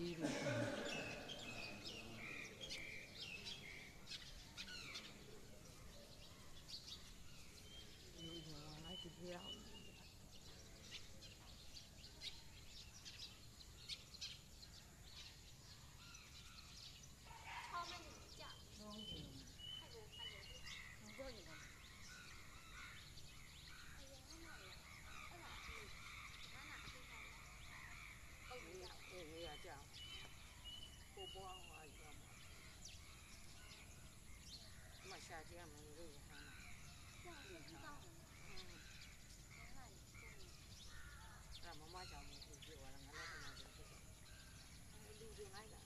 evening. 夏天没有雨伞了，那里就，俺妈妈叫我们出去玩了，俺那地方就，路就烂 了，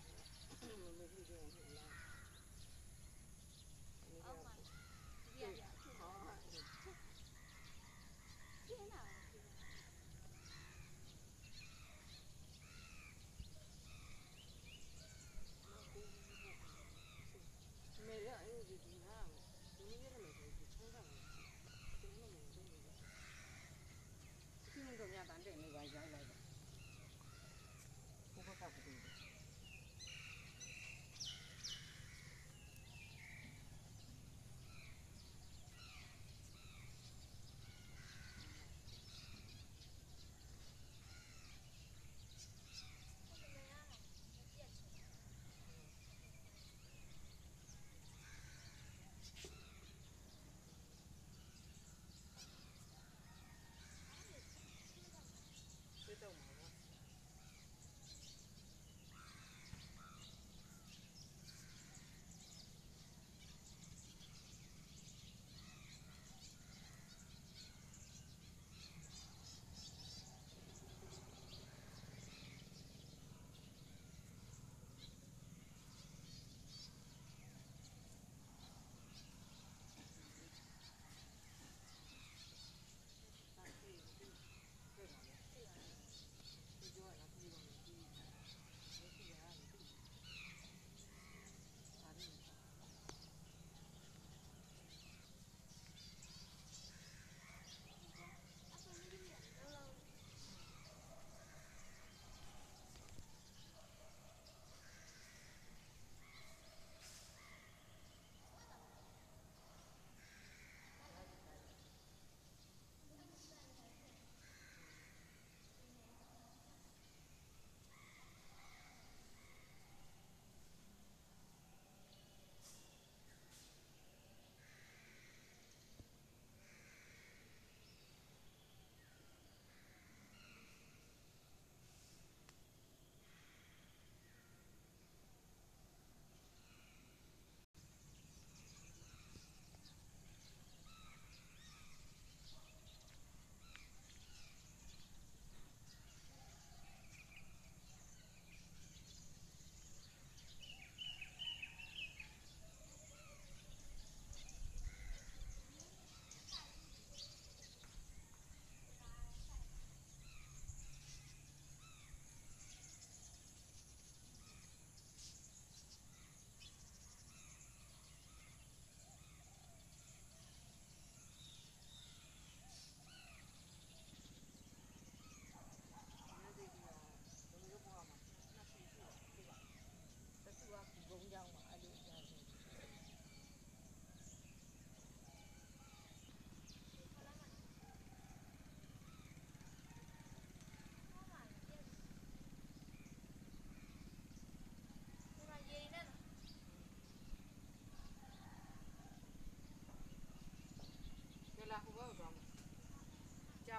路就烂。 그 청산을 지금 좀 약간 되는 거 야.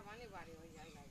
বানি বাড়ি হয়ে যায়